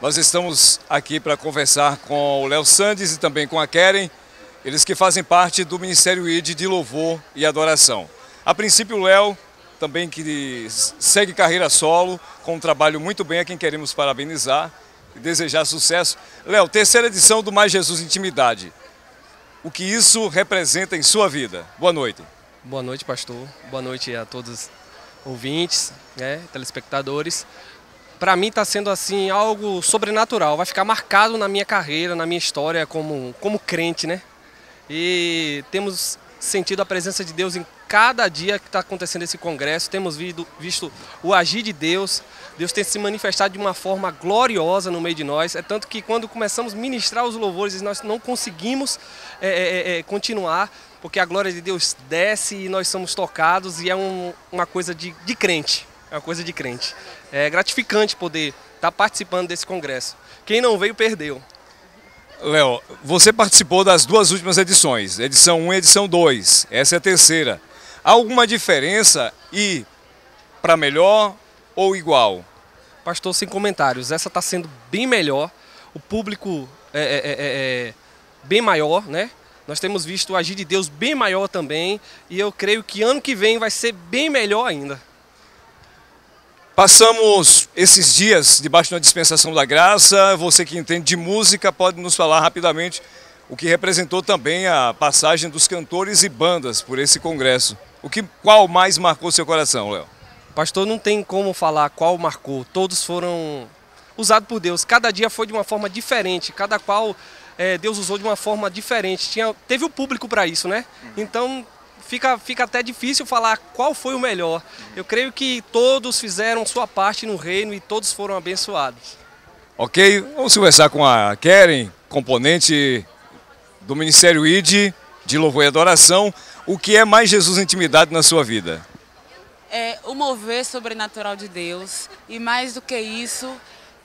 Nós estamos aqui para conversar com o Léo Sandes e também com a Keren, eles que fazem parte do Ministério ID de Louvor e Adoração. A princípio, o Léo, também que segue carreira solo, com um trabalho muito bem, a quem queremos parabenizar e desejar sucesso. Léo, terceira edição do Mais Jesus Intimidade. O que isso representa em sua vida? Boa noite. Boa noite, pastor. Boa noite a todos os ouvintes, né, telespectadores para mim está sendo assim algo sobrenatural. Vai ficar marcado na minha carreira, na minha história como, como crente, né? E temos sentido a presença de Deus em cada dia que está acontecendo esse congresso. Temos visto, visto o agir de Deus. Deus tem se manifestado de uma forma gloriosa no meio de nós. É tanto que quando começamos a ministrar os louvores, nós não conseguimos é, é, é, é, continuar, porque a glória de Deus desce e nós somos tocados e é um, uma coisa de, de crente. É uma coisa de crente. É gratificante poder estar tá participando desse congresso. Quem não veio, perdeu. Léo, você participou das duas últimas edições, edição 1 e edição 2. Essa é a terceira. Há alguma diferença e para melhor ou igual? Pastor, sem comentários. Essa está sendo bem melhor. O público é, é, é, é, bem maior, né? Nós temos visto o agir de Deus bem maior também. E eu creio que ano que vem vai ser bem melhor ainda. Passamos esses dias debaixo da dispensação da graça. Você que entende de música pode nos falar rapidamente o que representou também a passagem dos cantores e bandas por esse congresso. O que, qual mais marcou seu coração, Léo? Pastor, não tem como falar qual marcou. Todos foram usados por Deus. Cada dia foi de uma forma diferente. Cada qual é, Deus usou de uma forma diferente. Tinha, teve o público para isso, né? Então fica, fica até difícil falar qual foi o melhor. Eu creio que todos fizeram sua parte no reino e todos foram abençoados. Ok, vamos conversar com a Keren, componente do Ministério ID de Louvor e Adoração. O que é mais Jesus Intimidade na sua vida? É o mover sobrenatural de Deus e mais do que isso,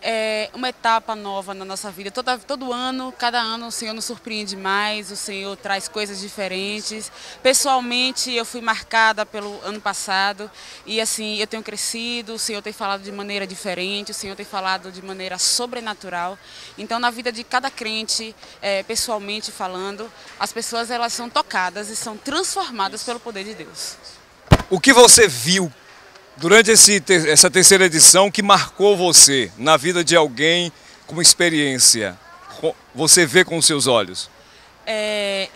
é uma etapa nova na nossa vida. Toda, todo ano, cada ano, o Senhor nos surpreende mais, o Senhor traz coisas diferentes. Pessoalmente, eu fui marcada pelo ano passado e assim, eu tenho crescido, o Senhor tem falado de maneira diferente, o Senhor tem falado de maneira sobrenatural. Então, na vida de cada crente, é, pessoalmente falando, as pessoas elas são tocadas e são transformadas pelo poder de Deus. O que você viu Durante esse, essa terceira edição, que marcou você na vida de alguém como experiência? Você vê com os seus olhos? É,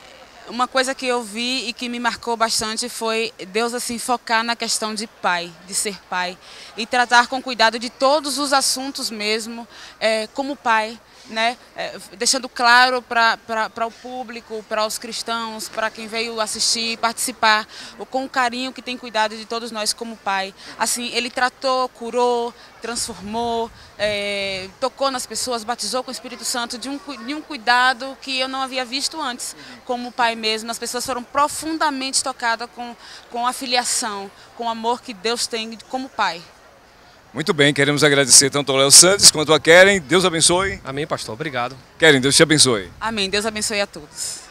uma coisa que eu vi e que me marcou bastante foi Deus assim focar na questão de pai, de ser pai e tratar com cuidado de todos os assuntos mesmo, é, como pai né, é, deixando claro para o público, para os cristãos, para quem veio assistir, participar, com o carinho que tem cuidado de todos nós como pai. Assim, ele tratou, curou, transformou, é, tocou nas pessoas, batizou com o Espírito Santo de um, de um cuidado que eu não havia visto antes, como pai mesmo. As pessoas foram profundamente tocadas com, com a filiação, com o amor que Deus tem como pai. Muito bem, queremos agradecer tanto ao Léo Santos quanto a Keren. Deus abençoe. Amém, pastor. Obrigado. Keren, Deus te abençoe. Amém. Deus abençoe a todos.